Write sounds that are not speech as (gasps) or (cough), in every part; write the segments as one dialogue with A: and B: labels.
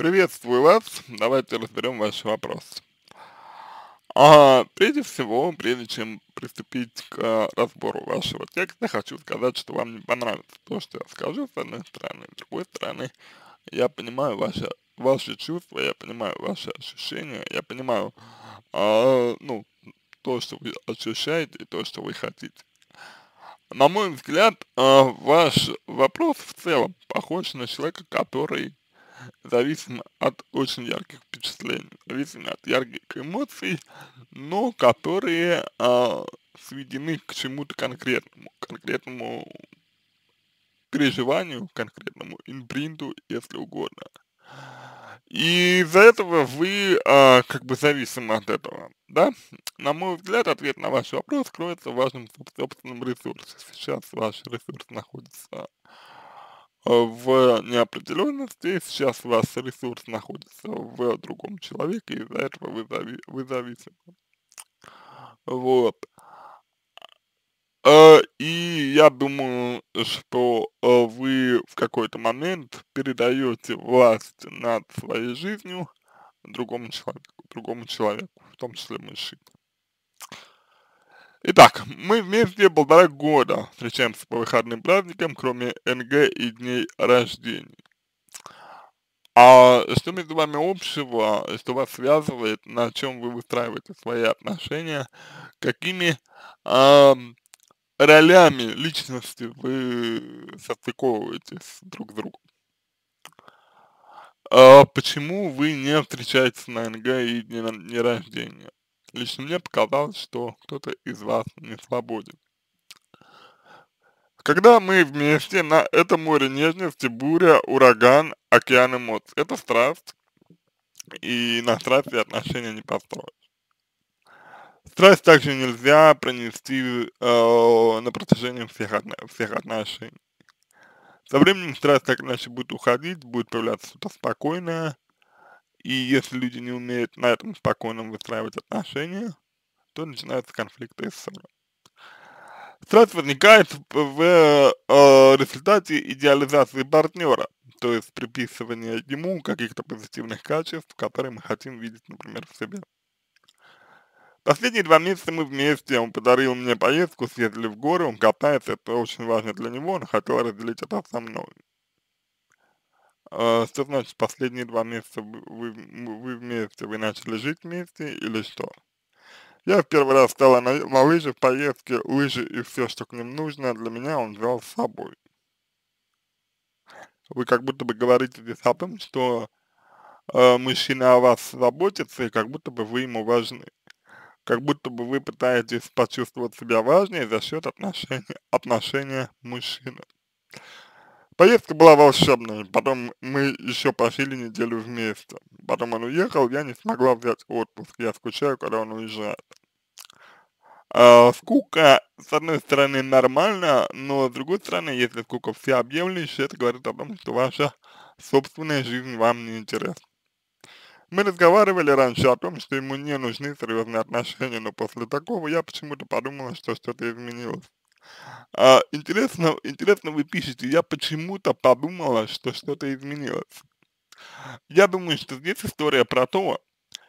A: Приветствую вас, давайте разберем ваш вопрос. А, прежде всего, прежде чем приступить к разбору вашего текста, хочу сказать, что вам не понравится то, что я скажу, с одной стороны, с другой стороны, я понимаю ваши, ваши чувства, я понимаю ваши ощущения, я понимаю, а, ну, то, что вы ощущаете и то, что вы хотите. На мой взгляд, а, ваш вопрос в целом похож на человека, который зависим от очень ярких впечатлений, зависим от ярких эмоций, но которые а, сведены к чему-то конкретному, конкретному переживанию, конкретному импринту, если угодно. И из-за этого вы а, как бы зависимы от этого, да? На мой взгляд, ответ на ваш вопрос кроется в вашем собственном ресурсе. Сейчас ваш ресурс находится в неопределенности, сейчас у вас ресурс находится в другом человеке, из-за этого вы, зави вы зависимы. Вот. Э, и я думаю, что э, вы в какой-то момент передаете власть над своей жизнью другому человеку, другому человеку, в том числе мужчине. Итак, мы вместе полтора года встречаемся по выходным праздникам, кроме НГ и дней рождения. А что между вами общего, что вас связывает, на чем вы выстраиваете свои отношения, какими э, ролями личности вы состыковываетесь друг с другом? Э, почему вы не встречаетесь на НГ и дни рождения? Лично мне показалось, что кто-то из вас не свободен. Когда мы вместе на этом море нежности, буря, ураган, океан эмоций. Это страсть, и на страсти отношения не построить. Страсть также нельзя пронести э, на протяжении всех, отно всех отношений. Со временем страсть так иначе будет уходить, будет появляться что-то спокойное, и если люди не умеют на этом спокойно выстраивать отношения, то начинаются конфликты и ссоры. Страсть возникает в э, результате идеализации партнера, то есть приписывания ему каких-то позитивных качеств, которые мы хотим видеть, например, в себе. Последние два месяца мы вместе, он подарил мне поездку, съездили в горы, он катается, это очень важно для него, он хотел разделить это со мной. А, что значит последние два месяца вы, вы вместе, вы начали жить вместе или что? Я в первый раз стала на, на лыжи в поездке, лыжи и все, что к ним нужно, для меня он взял с собой. Вы как будто бы говорите здесь о том, что э, мужчина о вас заботится, и как будто бы вы ему важны. Как будто бы вы пытаетесь почувствовать себя важнее за счет отношения, (laughs) отношения мужчины. Поездка была волшебной, потом мы еще пожили неделю вместе. Потом он уехал, я не смогла взять отпуск, я скучаю, когда он уезжает. А, скука, с одной стороны, нормально, но с другой стороны, если скука всеобъемлющая, это говорит о том, что ваша собственная жизнь вам не интересна. Мы разговаривали раньше о том, что ему не нужны серьезные отношения, но после такого я почему-то подумала, что что-то изменилось. А, интересно, интересно вы пишете, я почему-то подумала, что что-то изменилось. Я думаю, что здесь история про то,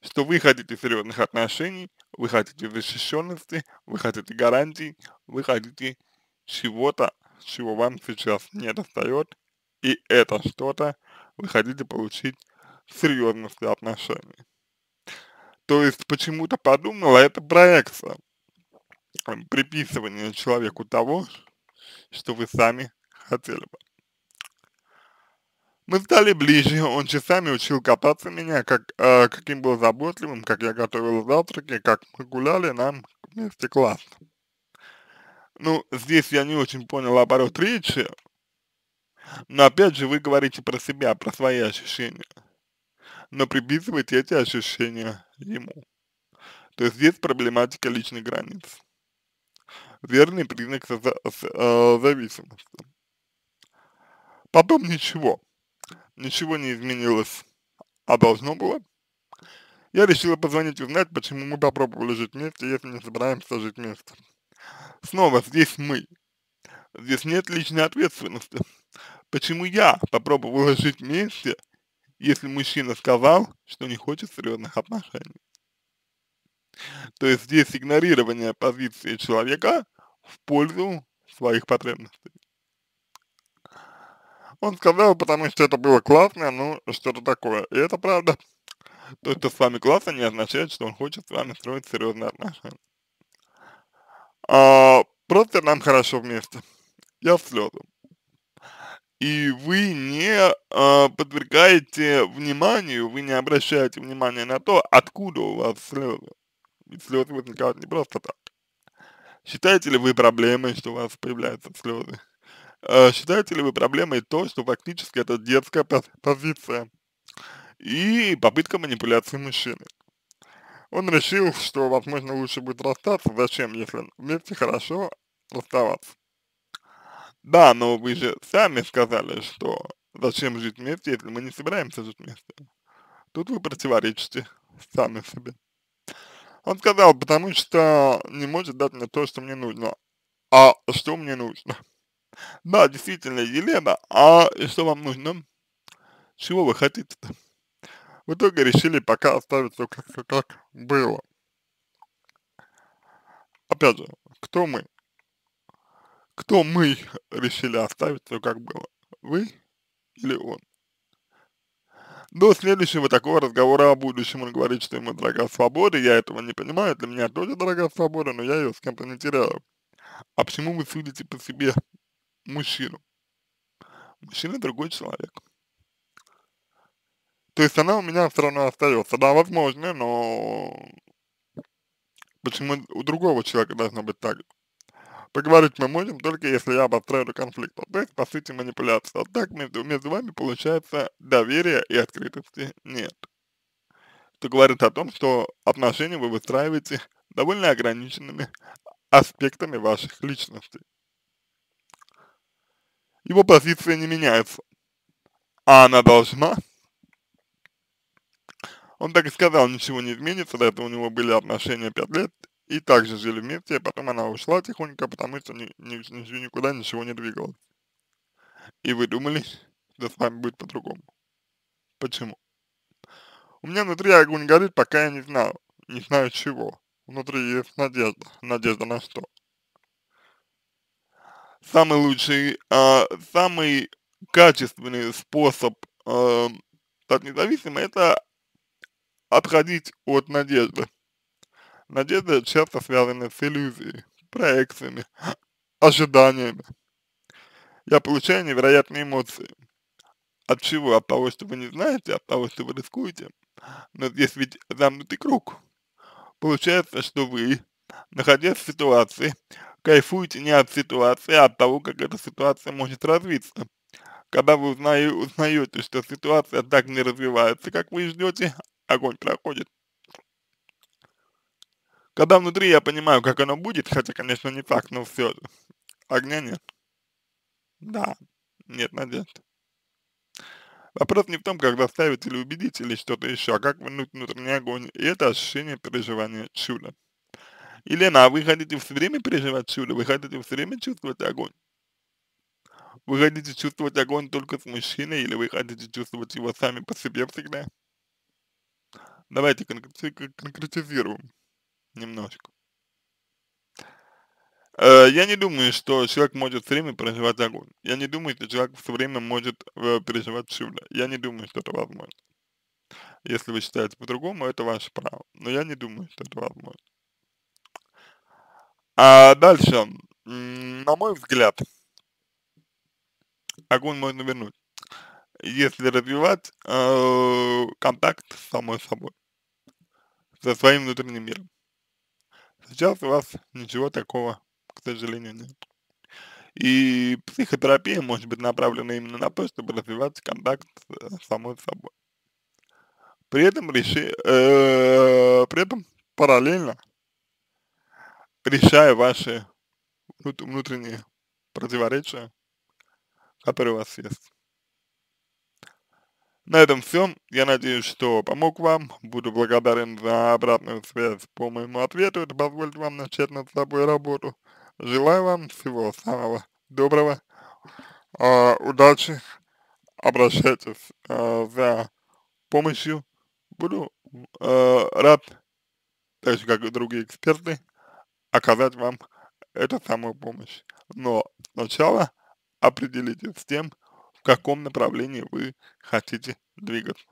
A: что вы хотите серьезных отношений, вы хотите защищенности, вы хотите гарантий, вы хотите чего-то, чего вам сейчас не достает, и это что-то вы хотите получить в серьезности отношений. То есть почему-то подумала, это проекция приписывание человеку того, что вы сами хотели бы. Мы стали ближе, он часами учил кататься меня, как, э, каким был заботливым, как я готовил завтраки, как мы гуляли, нам вместе классно. Ну, здесь я не очень понял оборот речи, но опять же вы говорите про себя, про свои ощущения, но приписываете эти ощущения ему. То есть здесь проблематика личной границы верный признак э, зависимости. Потом ничего, ничего не изменилось, а должно было. Я решила позвонить узнать, почему мы попробовали жить вместе, если не собираемся жить вместе. Снова здесь мы. Здесь нет личной ответственности. Почему я попробовала жить вместе, если мужчина сказал, что не хочет серьезных отношений. То есть здесь игнорирование позиции человека в пользу своих потребностей. Он сказал, потому что это было классно, ну, что-то такое. И это правда. То, что с вами классно, не означает, что он хочет с вами строить серьезные отношения. А, просто нам хорошо вместе. Я в слезы. И вы не а, подвергаете вниманию, вы не обращаете внимания на то, откуда у вас слезы. Ведь слезы возникают не просто так. Считаете ли вы проблемой, что у вас появляются слезы? А, считаете ли вы проблемой то, что фактически это детская позиция и попытка манипуляции мужчины? Он решил, что, возможно, лучше будет расстаться. Зачем, если вместе хорошо расставаться? Да, но вы же сами сказали, что зачем жить вместе, если мы не собираемся жить вместе. Тут вы противоречите сами себе. Он сказал, потому что не может дать мне то, что мне нужно. А что мне нужно? Да, действительно, Елена, а что вам нужно? Чего вы хотите-то? В итоге решили пока оставить все как, как было. Опять же, кто мы? Кто мы решили оставить все как было? Вы или он? До следующего такого разговора о будущем он говорит, что ему дорога свобода, я этого не понимаю, для меня тоже дорога свобода, но я ее с кем-то не теряю. А почему вы судите по себе мужчину? Мужчина другой человек. То есть она у меня все равно остается. Да, возможно, но почему у другого человека должно быть так? Поговорить мы можем только если я обостряю конфликт. То есть, по сути, манипуляция. А так между, между вами получается доверия и открытости нет. Что говорит о том, что отношения вы выстраиваете довольно ограниченными аспектами ваших личностей. Его позиция не меняется, а она должна он так и сказал, ничего не изменится, до этого у него были отношения 5 лет, и также жили вместе, а потом она ушла тихонько, потому что ни, ни, ни, никуда ничего не двигалось. И вы думали, (laughs) что с вами будет по-другому. Почему? У меня внутри огонь горит, пока я не знаю, не знаю чего. Внутри есть надежда. Надежда на что? Самый лучший, э, самый качественный способ э, стать независимым, это отходить от надежды. Надежда часто связана с иллюзией, проекциями, (gasps) ожиданиями. Я получаю невероятные эмоции. От чего? От того, что вы не знаете, от того, что вы рискуете. Но здесь ведь замкнутый круг. Получается, что вы, находясь в ситуации, кайфуете не от ситуации, а от того, как эта ситуация может развиться. Когда вы узнаете, что ситуация так не развивается, как вы ждете, огонь проходит. Когда внутри я понимаю, как оно будет, хотя, конечно, не так, но все. Огня нет. Да, нет надежды. Вопрос не в том, как заставить или убедить, или что-то еще, а как вернуть внутренний огонь. И это ощущение переживания чуда. Елена, а вы хотите все время переживать чудо? Вы хотите все время чувствовать огонь? Вы хотите чувствовать огонь только с мужчиной, или вы хотите чувствовать его сами по себе всегда? Давайте конкретизируем немножко. Э, я не думаю, что человек может все время переживать огонь. Я не думаю, что человек все время может э, переживать чудо. Я не думаю, что это возможно. Если вы считаете по-другому, это ваше право. Но я не думаю, что это возможно. А дальше, на мой взгляд, огонь можно вернуть, если развивать э, контакт с самой собой за своим внутренним миром. Сейчас у вас ничего такого, к сожалению, нет. И психотерапия может быть направлена именно на то, чтобы развивать контакт с самой собой. При этом, реши, э, при этом параллельно решая ваши внутренние противоречия, которые у вас есть. На этом все. Я надеюсь, что помог вам. Буду благодарен за обратную связь по моему ответу. Это позволит вам начать над собой работу. Желаю вам всего самого доброго. Э, удачи. Обращайтесь э, за помощью буду э, рад, так же как и другие эксперты, оказать вам эту самую помощь. Но сначала определитесь с тем, в каком направлении вы хотите двигаться.